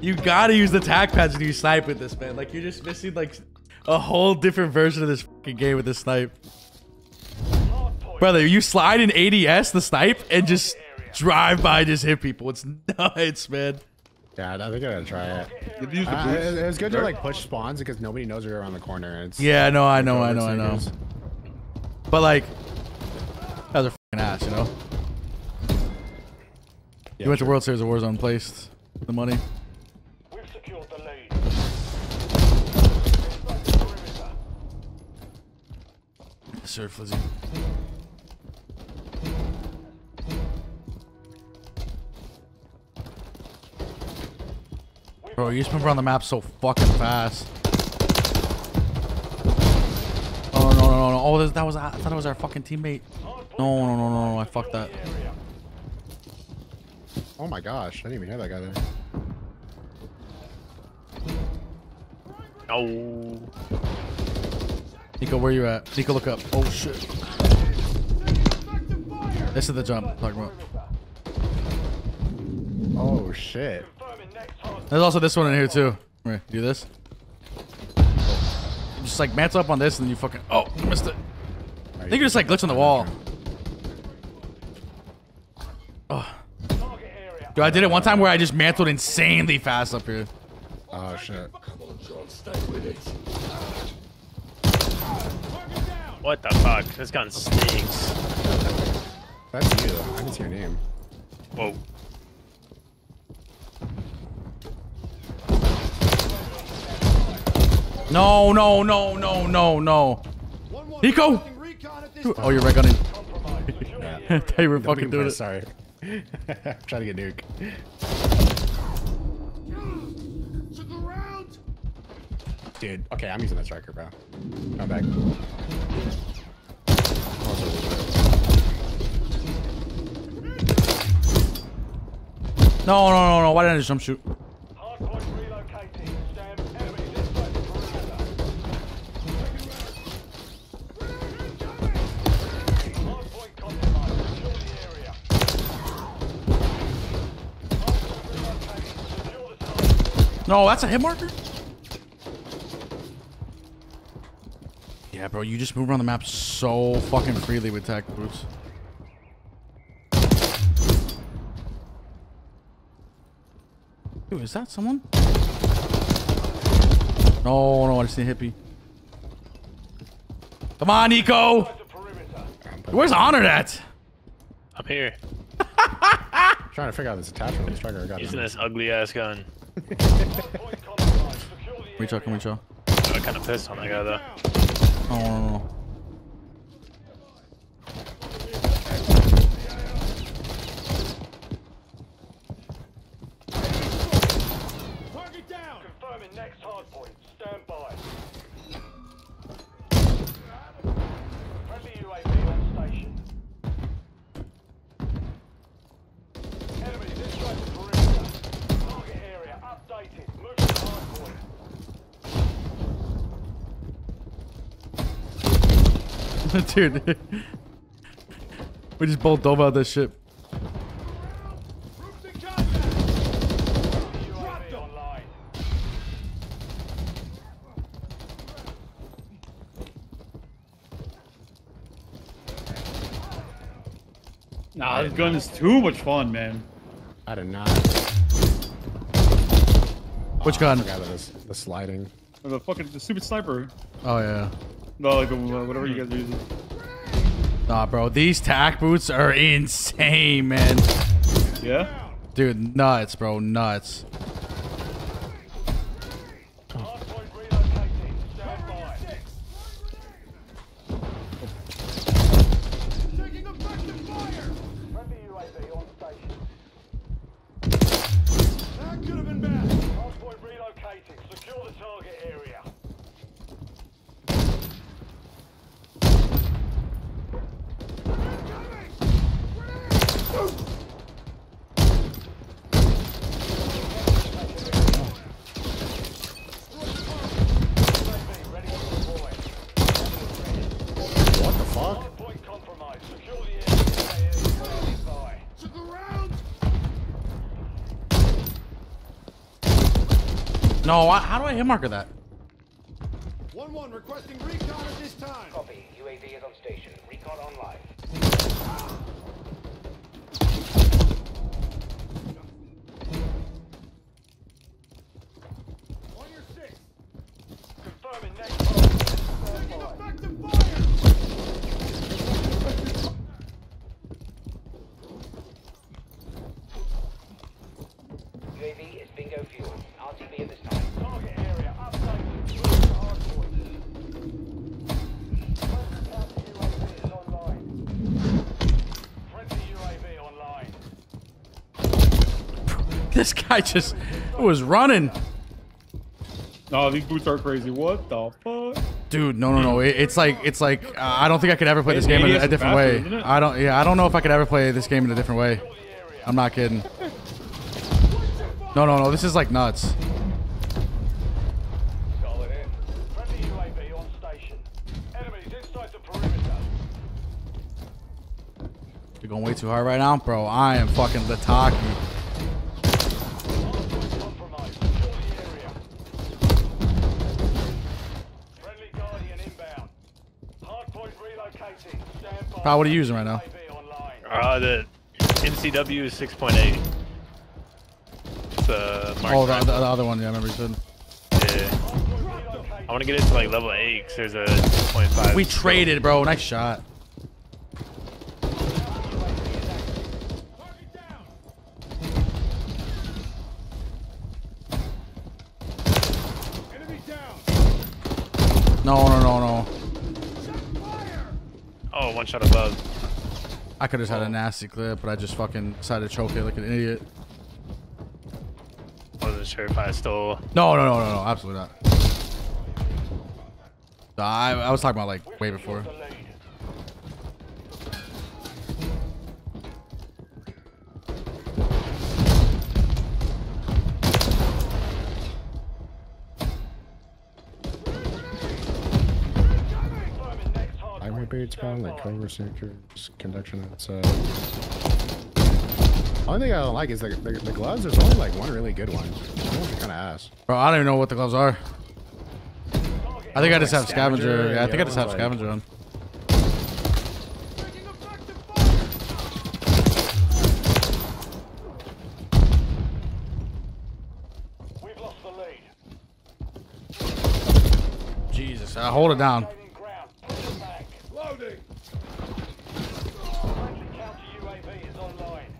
You gotta use the tac pads when you snipe with this, man. Like you're just missing like a whole different version of this fucking game with this snipe. Brother, you slide in ADS, the snipe, and just drive by, just hit people. It's nuts, man. Yeah, I think I gotta try it. You've used the Uh, it- it's good to like push spawns because nobody knows you're around the corner. It's Yeah, no, I know, I over know, I know. But like, that was a fucking ass, you know. Yeah, you went to sure. World Series of Warzone, placed the money. Sir Flizzy. Bro, you just move around the map so fucking fast. Oh no no no no! Oh, that was I thought it was our fucking teammate. No no no no no! I fucked that. Oh my gosh, I didn't even hear that guy there. Oh. Nico, where you at? Nico, look up. Oh shit! This is the jump. I'm talking about. Oh shit. Confirming next hard There's also this one in here too. Right, do this. Just like mantle up on this, and then you fucking. Oh, I missed it. I think you're just like glitching on the wall. Oh. Dude, I did it one time where I just mantled insanely fast up here. Oh shit. What the fuck? This gun stinks. That's you. I didn't see your name. Whoa. No, no, no, no, no, no. Nico! Oh, you're right gunning. I thought you were Don't fucking doing it. impressed, Sorry. Trying to get nuke. Dude, okay, I'm using that striker, bro. Come back. No, no, no, no. Why didn't I jump shoot? No, that's a hit marker? Yeah, bro, you just move around the map so fucking freely with tac boots. Dude, is that someone? No, no, I just need a hippie. Come on, Nico! The perimeter. Where's Honored at? I'm here. trying to figure out this attachment with the striker. I got Using it. this ugly ass gun. Hardpoint compromised. Reach out, can we show? I kind of pissed on that guy though. Oh, Dude. we just both dove out this ship. UAV. Nah, this gun is too much fun, man. I did not. Which gun? I forgot about this. The sliding. The fucking the stupid sniper. Oh, yeah. No, like uh, whatever you guys are using. Nah, bro, these tac boots are insane, man. Yeah. Dude, nuts, bro, nuts. Hardpoint relocating. Stand by. Friendly UAV on station. That could have been bad. Hardpoint relocating. Secure the target area. No, I, how do I hit marker that? 1-1 requesting recon at this time. Copy. UAV is on station. Recon online. On your six. Confirming next target. Taking effective fire. This guy just was running. Oh, these boots are crazy. What the fuck? Dude, no, no, no. It, it's like, it's like, uh, I don't think I could ever play this game in a, a different faster, way. I don't, yeah, I don't know if I could ever play this game in a different way. I'm not kidding. No, no, no. This is like nuts. Solid in. Friendly UAV on station. Enemies inside the perimeter. You're going way too hard right now, bro. I am fucking Lataki. Pal, what are you using right now? Uh, the MCW is 6.8. It's uh, Oh, the, the, the other one. Yeah, I remember you said. Yeah. I want to get it to like level 8 because there's a 2.5. We traded, bro. Nice shot. Target down. Enemy down. No, no, no, no. Oh, one shot above. I could have had a oh. nasty clip, but I just fucking decided to choke it like an idiot. Wasn't sure if I stole. No, no, no, no, no. Absolutely not. I, I was talking about like way before. Hard Armor point. beards, Stand spawn, like cover signatures, conduction. Uh. Only thing I don't like is the, the, the gloves. There's only like one really good one. The ones are kind of ass. Bro, I don't even know what the gloves are. I think I just have scavenger. Yeah, I think I just have scavenger on. Taking effective fire. We've lost the lead. Jesus, uh, hold it down. Gaining ground. Push it back. Loading. Friendly counter UAV is online.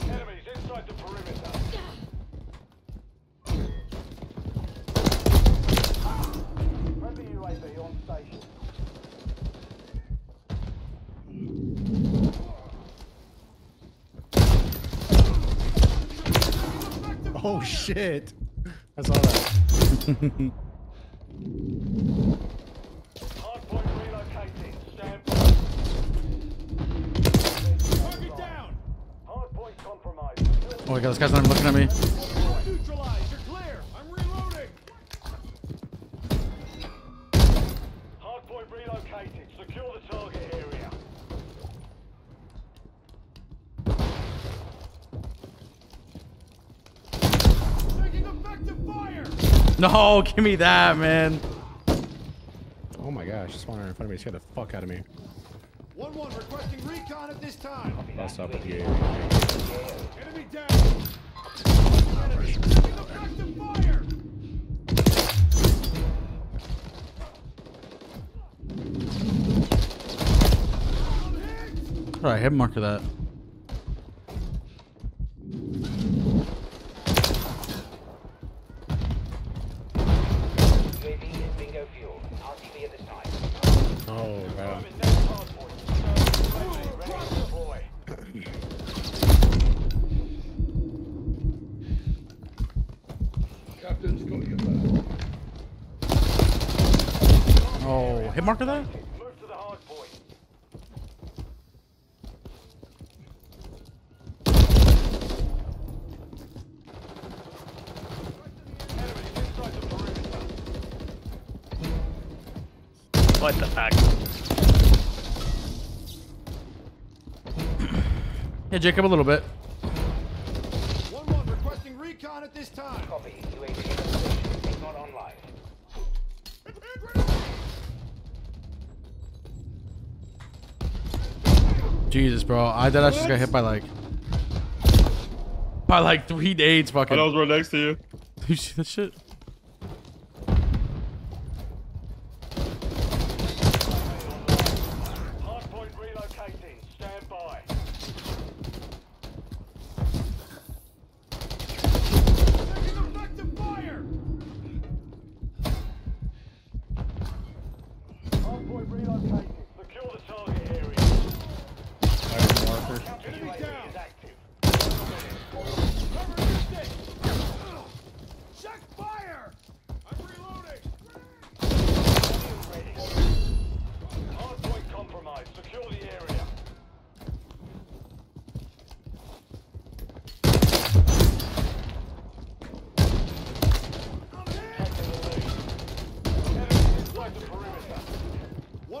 Enemies inside the perimeter. Friendly UAV on station. Oh shit! I saw that. Hardpoint relocating. Stand by. Target down. Hardpoint compromised. Oh my god, this guy's not even looking at me. No, give me that, man. Oh my gosh! Just spawned right in front of me. Scared the fuck out of me. 1-1 requesting recon at this time. Bust up with you. Enemy down. Enemy. Taking effective fire. All right, hit marker that. UAV is bingo Oh. Oh, hit marker that? Move to the hardpoint. Enemies inside the perimeter. What the fuck? Yeah, Jacob, a little bit. 1-1 requesting recon at this this time. Copy. UAV on station. Recon online. Jesus, bro. I did actually just got hit by like by like three nades. I Fucking. was right next to you. you see that shit?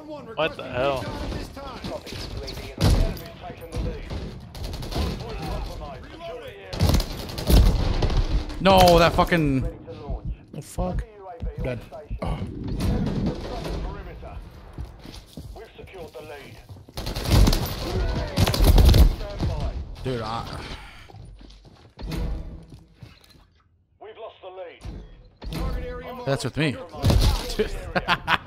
Secure the hell? No, that fucking. Ready to launch. The fuck? Dead. Oh. Enemies inside the perimeter. We've secured the lead. Stand by. Dude, I, We've lost the lead. Target area that's with me.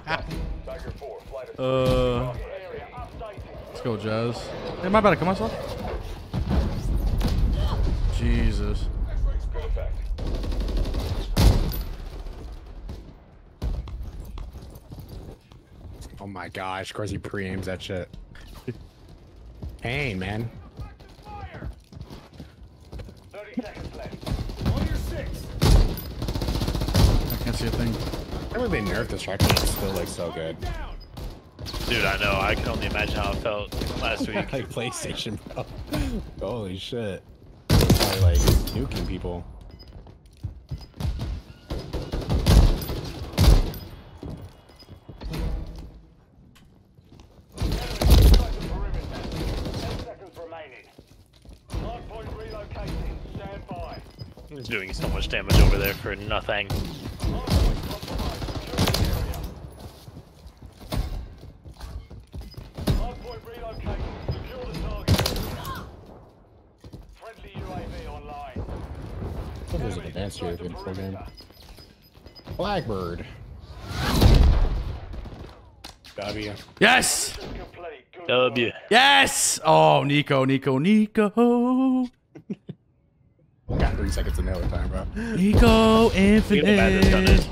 Uh, target area updated. let's go, Jazz. Hey, my bad. I come myself. Jesus. Oh my gosh, of course he pre-aims that shit. Hey, man. 30 seconds left. On your six. I can't see a thing. I really they nerfed this tracking. It's still like so good. Dude, I know. I can only imagine how it felt last week. like PlayStation, bro. Holy shit. Probably like nuking people. Inside the perimeter. 10 seconds remaining. Hardpoint relocating. Stand by. He's doing so much damage over there for nothing. Hardpoint compromised. Secure the area. Hardpoint relocating. Secure the target. Friendly UAV online. What is it? Advanced Inside the European full game. Blackbird. W. Yes! W. Yes! Oh, Nico, Nico, Nico. Got three seconds to nail it time, bro. Nico Look at how bad this gun Infinite.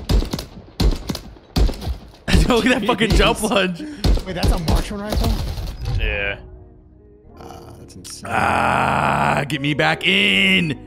Look at that fucking jump lunge. Wait, that's a Marshall rifle? Yeah. Ah, that's insane. Ah, get me back in.